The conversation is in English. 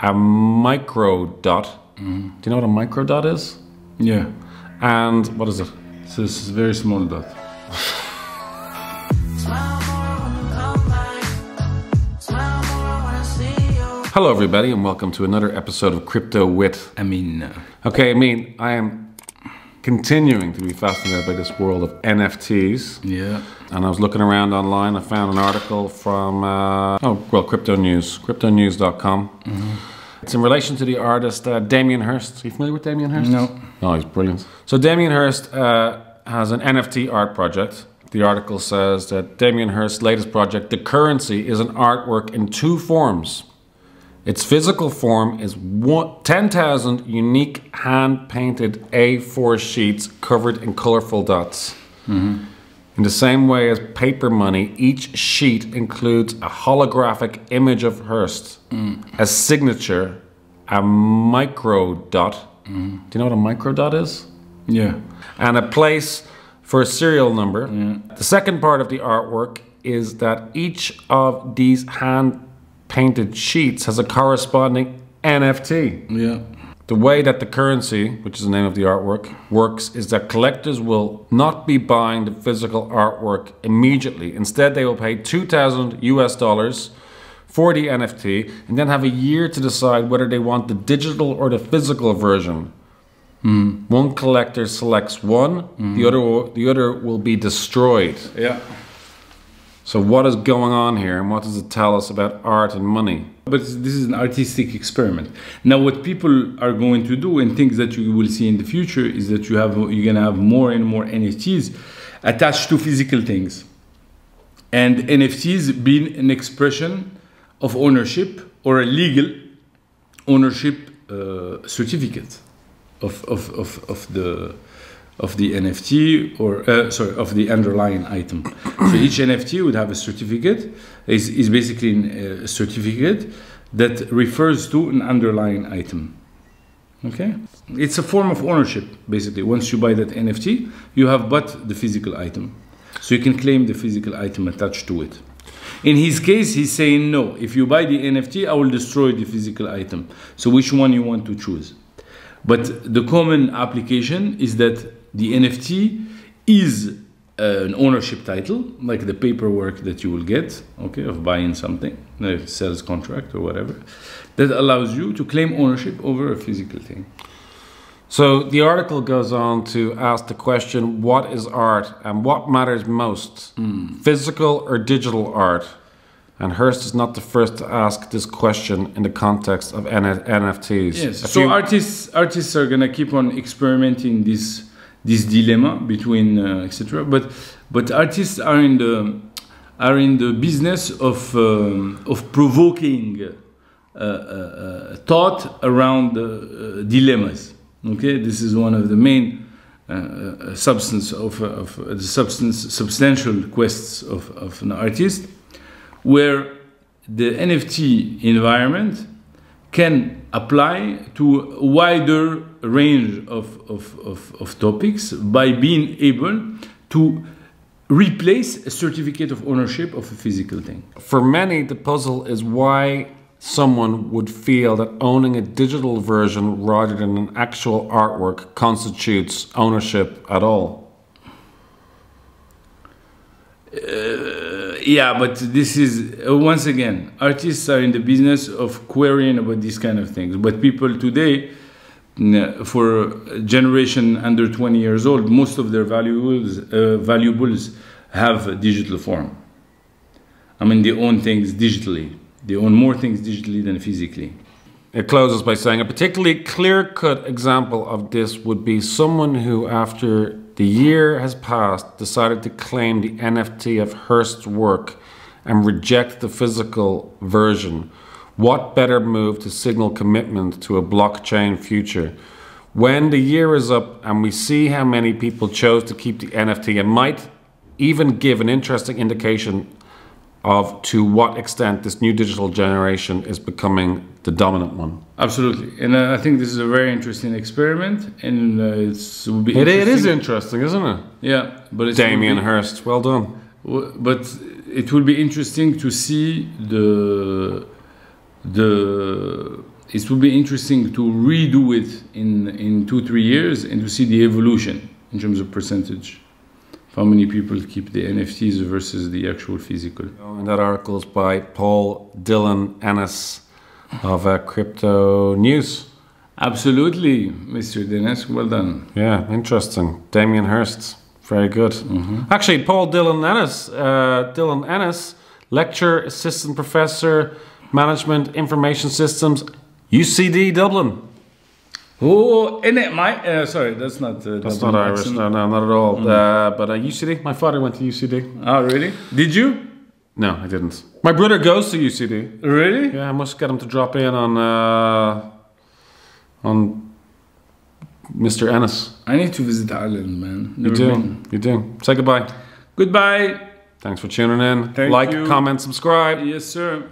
a micro dot. Do you know what a micro dot is? Yeah. And what is it? So this is a very small dot. Hello, everybody, and welcome to another episode of Crypto With Amine, Okay, I mean, I am continuing to be fascinated by this world of NFTs. yeah. And I was looking around online. I found an article from, uh, oh, well, Crypto News, cryptonews.com. It's in relation to the artist uh, Damien Hirst. Are you familiar with Damien Hirst? No. Oh, he's brilliant. So, Damien Hirst uh, has an NFT art project. The article says that Damien Hirst's latest project, The Currency, is an artwork in two forms. Its physical form is 10,000 unique hand painted A4 sheets covered in colorful dots. Mm-hmm. In the same way as paper money, each sheet includes a holographic image of Hirst, mm. a signature, a micro dot. Mm-hmm. Do you know what a micro dot is? Yeah. and a place for a serial number. The second part of the artwork is that each of these hand painted sheets has a corresponding NFT. Yeah. The way that the currency, which is the name of the artwork, works is that collectors will not be buying the physical artwork immediately. Instead, they will pay 2000 US dollars for the NFT and then have a year to decide whether they want the digital or the physical version. Hmm. One collector selects one, the hmm. other the other will be destroyed. Yeah. So what is going on here and what does it tell us about art and money? But this is an artistic experiment. Now, what people are going to do and things that you will see in the future is that you have you're gonna have more and more NFTs attached to physical things, and NFTs being an expression of ownership or a legal ownership uh, certificate of, of, of, of the of the NFT or uh, sorry of the underlying item. so each NFT would have a certificate. is is basically a certificate that refers to an underlying item. Okay, it's a form of ownership basically. Once you buy that NFT, you have bought the physical item, so you can claim the physical item attached to it. In his case, he's saying no. If you buy the NFT, I will destroy the physical item. So which one you want to choose? But the common application is that the NFT is uh, an ownership title, like the paperwork that you will get, okay, of buying something, a sales contract or whatever, that allows you to claim ownership over a physical thing. So the article goes on to ask the question what is art and what matters most, physical or digital art? And Hirst is not the first to ask this question in the context of N- NFTs. Yes. So artists artists are gonna keep on experimenting this this dilemma between uh, etc. But but artists are in the are in the business of um, of provoking uh, uh, uh, thought around the uh, dilemmas. Okay, this is one of the main. Uh, substance of, of the substance substantial quests of, of an artist where the NFT environment can apply to a wider range of, of, of, of topics by being able to replace a certificate of ownership of a physical thing. For many, the puzzle is why someone would feel that owning a digital version rather than an actual artwork constitutes ownership at all. Uh, yeah, but this is uh, once again, artists are in the business of querying about these kind of things. But people today, for generation under 20 years old, most of their valuables, uh, valuables have a digital form. I mean, they own things digitally. They own more things digitally than physically. It closes by saying a particularly clear cut example of this would be someone who, after the year has passed, decided to claim the NFT of Hirst's work and reject the physical version. What better move to signal commitment to a blockchain future? When the year is up and we see how many people chose to keep the NFT, it might even give an interesting indication of to what extent this new digital generation is becoming the dominant one. Absolutely, and uh, I think this is a very interesting experiment, and uh, it's it will be. It, it is interesting. isn't it? Yeah, but it's Damien be- Hirst, well done. w- But it will be interesting to see the the it would be interesting to redo it in in two three years and to see the evolution in terms of percentage. How many people keep the NFTs versus the actual physical? And that article is by Paul Dylan Ennis of uh, Crypto News. Absolutely, Mr. Dennis. Well done. Yeah, interesting. Damien Hirst, very good. Actually, Paul Dylan Ennis, uh, Dylan Ennis, lecturer, assistant professor, management, information systems, UCD Dublin. Oh, in it, my uh, sorry, that's not. Uh, That's Dublin not Irish, accent. no, no, not at all. Uh, but uh, UCD, my father went to UCD. Oh, really? Did you? No, I didn't. My brother goes to UCD. Really? Yeah, I must get him to drop in on uh, on Mr. Ennis. I need to visit Ireland, man. You Never do, been. you do. Say goodbye. Goodbye. Thanks for tuning in. Thank like, you. comment, subscribe. Yes, sir.